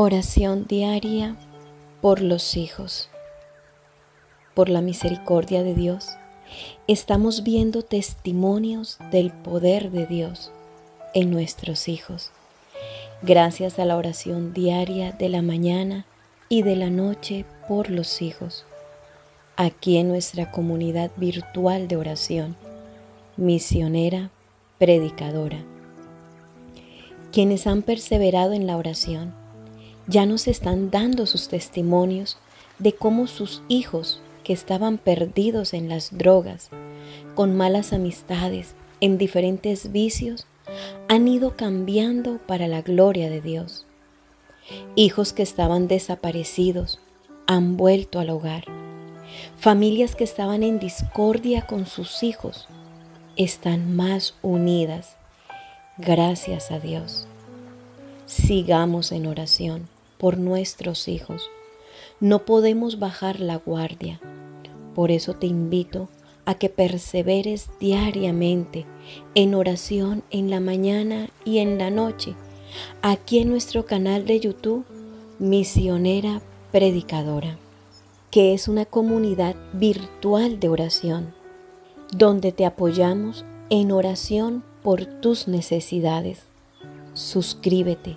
Oración diaria por los hijos. Por la misericordia de Dios, estamos viendo testimonios del poder de Dios en nuestros hijos. Gracias a la oración diaria de la mañana y de la noche por los hijos. Aquí en nuestra comunidad virtual de oración, misionera, predicadora. Quienes han perseverado en la oración, ya nos están dando sus testimonios de cómo sus hijos que estaban perdidos en las drogas, con malas amistades, en diferentes vicios, han ido cambiando para la gloria de Dios. Hijos que estaban desaparecidos han vuelto al hogar. Familias que estaban en discordia con sus hijos están más unidas. Gracias a Dios. Sigamos en oración por nuestros hijos. No podemos bajar la guardia. Por eso te invito a que perseveres diariamente en oración en la mañana y en la noche, aquí en nuestro canal de YouTube, Misionera Predicadora, que es una comunidad virtual de oración, donde te apoyamos en oración por tus necesidades. Suscríbete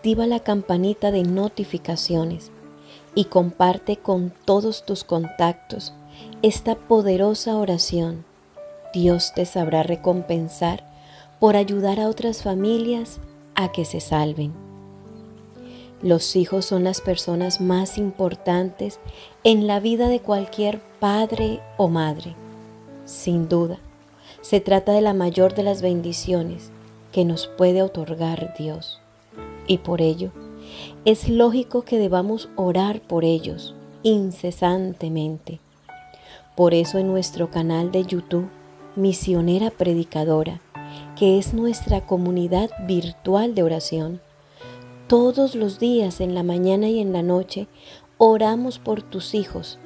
activa la campanita de notificaciones y comparte con todos tus contactos esta poderosa oración. Dios te sabrá recompensar por ayudar a otras familias a que se salven. Los hijos son las personas más importantes en la vida de cualquier padre o madre. Sin duda, se trata de la mayor de las bendiciones que nos puede otorgar Dios y por ello es lógico que debamos orar por ellos incesantemente. Por eso en nuestro canal de YouTube, Misionera Predicadora, que es nuestra comunidad virtual de oración, todos los días en la mañana y en la noche oramos por tus hijos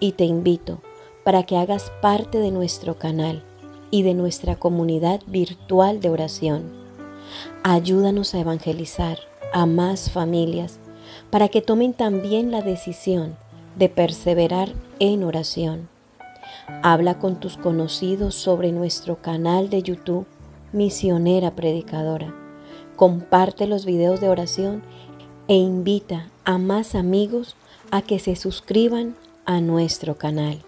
y te invito para que hagas parte de nuestro canal y de nuestra comunidad virtual de oración Ayúdanos a evangelizar a más familias para que tomen también la decisión de perseverar en oración. Habla con tus conocidos sobre nuestro canal de YouTube Misionera Predicadora. Comparte los videos de oración e invita a más amigos a que se suscriban a nuestro canal.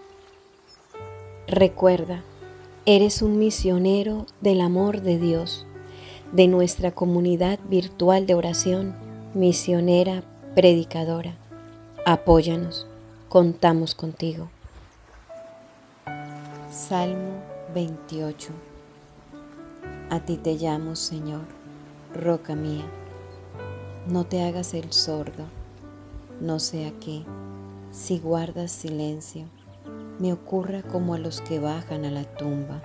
Recuerda, eres un misionero del amor de Dios de nuestra comunidad virtual de oración, misionera, predicadora. Apóyanos, contamos contigo. Salmo 28 A ti te llamo, Señor, roca mía. No te hagas el sordo, no sea que, si guardas silencio, me ocurra como a los que bajan a la tumba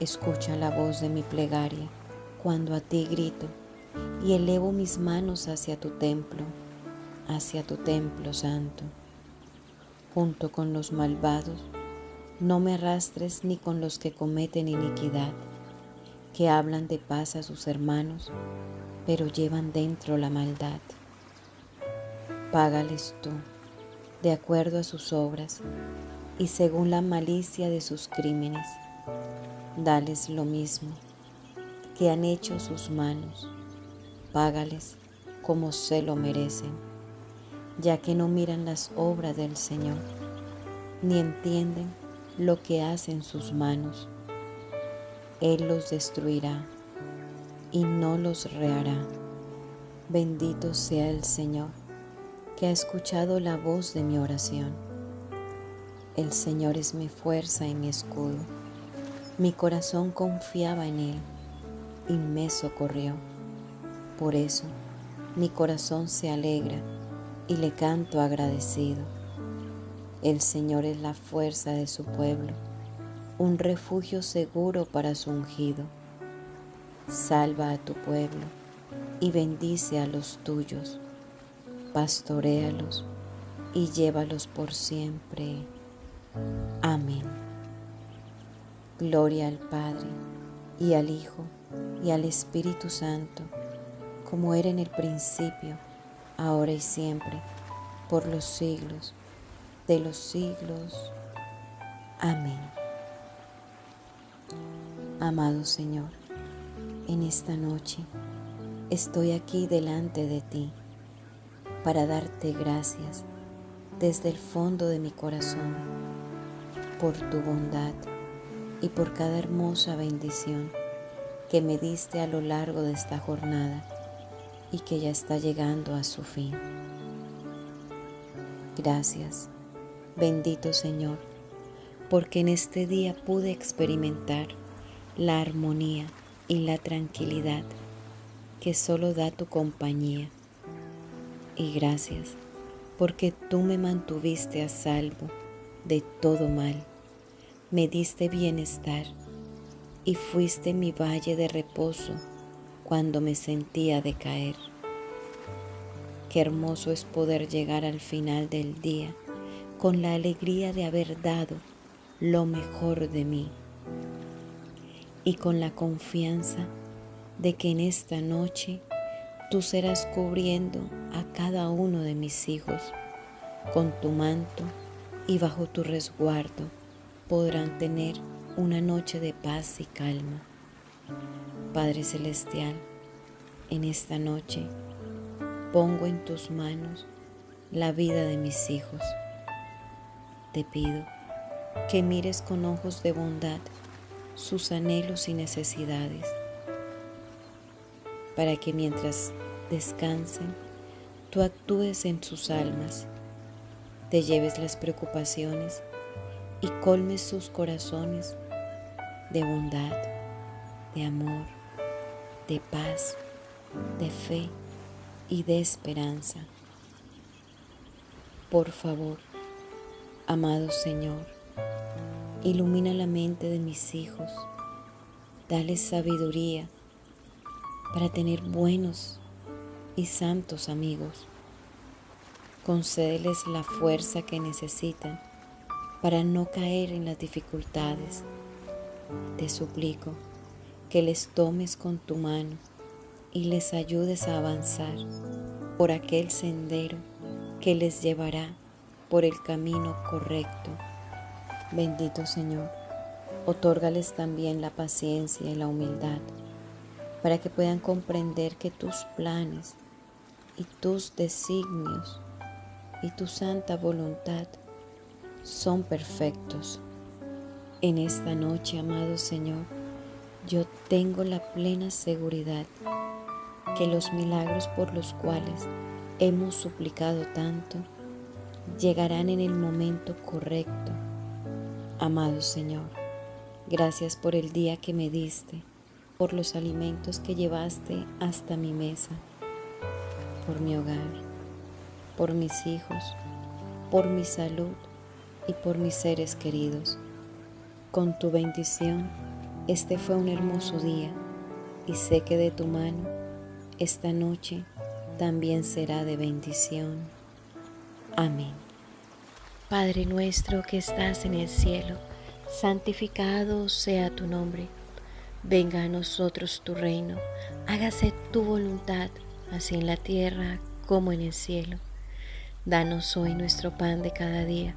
Escucha la voz de mi plegaria cuando a ti grito y elevo mis manos hacia tu templo, hacia tu templo santo. Junto con los malvados, no me arrastres ni con los que cometen iniquidad, que hablan de paz a sus hermanos, pero llevan dentro la maldad. Págales tú, de acuerdo a sus obras y según la malicia de sus crímenes dales lo mismo que han hecho sus manos, págales como se lo merecen, ya que no miran las obras del Señor, ni entienden lo que hacen sus manos. Él los destruirá y no los rehará. Bendito sea el Señor, que ha escuchado la voz de mi oración. El Señor es mi fuerza y mi escudo mi corazón confiaba en Él y me socorrió. Por eso mi corazón se alegra y le canto agradecido. El Señor es la fuerza de su pueblo, un refugio seguro para su ungido. Salva a tu pueblo y bendice a los tuyos. Pastoréalos y llévalos por siempre. Amén. Gloria al Padre, y al Hijo, y al Espíritu Santo, como era en el principio, ahora y siempre, por los siglos de los siglos. Amén. Amado Señor, en esta noche estoy aquí delante de ti para darte gracias desde el fondo de mi corazón por tu bondad y por cada hermosa bendición que me diste a lo largo de esta jornada y que ya está llegando a su fin. Gracias, bendito Señor, porque en este día pude experimentar la armonía y la tranquilidad que solo da tu compañía. Y gracias porque tú me mantuviste a salvo de todo mal, me diste bienestar y fuiste mi valle de reposo cuando me sentía decaer. Qué hermoso es poder llegar al final del día con la alegría de haber dado lo mejor de mí y con la confianza de que en esta noche tú serás cubriendo a cada uno de mis hijos con tu manto y bajo tu resguardo podrán tener una noche de paz y calma. Padre Celestial, en esta noche pongo en tus manos la vida de mis hijos. Te pido que mires con ojos de bondad sus anhelos y necesidades, para que mientras descansen, tú actúes en sus almas, te lleves las preocupaciones y colmes sus corazones de bondad, de amor, de paz, de fe y de esperanza. Por favor, amado Señor, ilumina la mente de mis hijos, dale sabiduría para tener buenos y santos amigos. Concédeles la fuerza que necesitan para no caer en las dificultades. Te suplico que les tomes con tu mano y les ayudes a avanzar por aquel sendero que les llevará por el camino correcto. Bendito Señor, otórgales también la paciencia y la humildad para que puedan comprender que tus planes y tus designios y tu santa voluntad son perfectos. En esta noche, amado Señor, yo tengo la plena seguridad que los milagros por los cuales hemos suplicado tanto llegarán en el momento correcto. Amado Señor, gracias por el día que me diste, por los alimentos que llevaste hasta mi mesa, por mi hogar, por mis hijos, por mi salud y por mis seres queridos. Con tu bendición, este fue un hermoso día y sé que de tu mano esta noche también será de bendición. Amén. Padre nuestro que estás en el cielo, santificado sea tu nombre. Venga a nosotros tu reino, hágase tu voluntad, así en la tierra como en el cielo. Danos hoy nuestro pan de cada día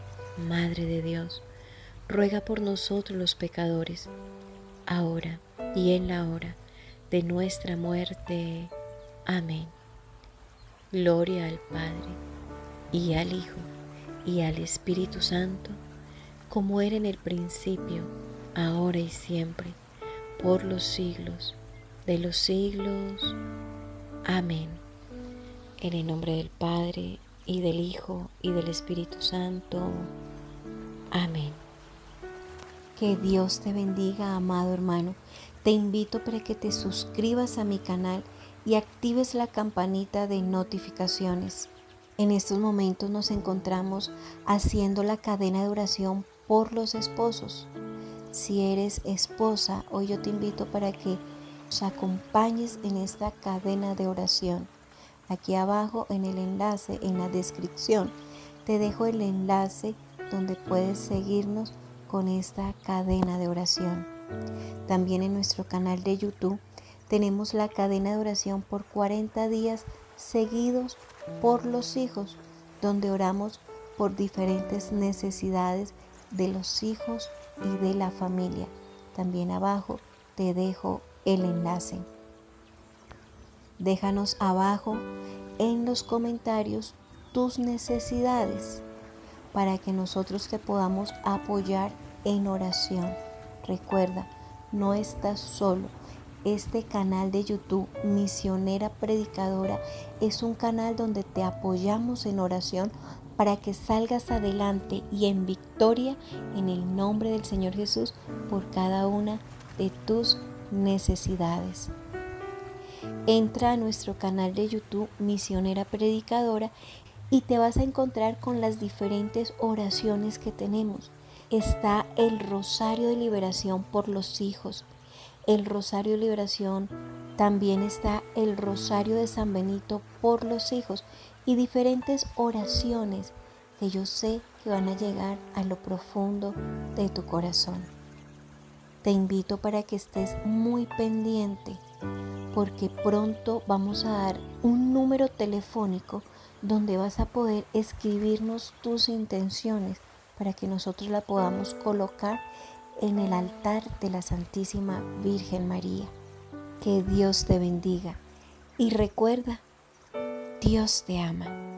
Madre de Dios, ruega por nosotros los pecadores, ahora y en la hora de nuestra muerte. Amén. Gloria al Padre, y al Hijo, y al Espíritu Santo, como era en el principio, ahora y siempre, por los siglos de los siglos. Amén. En el nombre del Padre, y del Hijo, y del Espíritu Santo. Amén. Que Dios te bendiga, amado hermano. Te invito para que te suscribas a mi canal y actives la campanita de notificaciones. En estos momentos nos encontramos haciendo la cadena de oración por los esposos. Si eres esposa, hoy yo te invito para que nos acompañes en esta cadena de oración. Aquí abajo en el enlace, en la descripción, te dejo el enlace donde puedes seguirnos con esta cadena de oración. También en nuestro canal de YouTube tenemos la cadena de oración por 40 días seguidos por los hijos, donde oramos por diferentes necesidades de los hijos y de la familia. También abajo te dejo el enlace. Déjanos abajo en los comentarios tus necesidades para que nosotros te podamos apoyar en oración. Recuerda, no estás solo. Este canal de YouTube, Misionera Predicadora, es un canal donde te apoyamos en oración para que salgas adelante y en victoria en el nombre del Señor Jesús por cada una de tus necesidades. Entra a nuestro canal de YouTube Misionera Predicadora y te vas a encontrar con las diferentes oraciones que tenemos. Está el Rosario de Liberación por los hijos, el Rosario de Liberación, también está el Rosario de San Benito por los hijos y diferentes oraciones que yo sé que van a llegar a lo profundo de tu corazón. Te invito para que estés muy pendiente porque pronto vamos a dar un número telefónico donde vas a poder escribirnos tus intenciones para que nosotros la podamos colocar en el altar de la Santísima Virgen María. Que Dios te bendiga y recuerda, Dios te ama.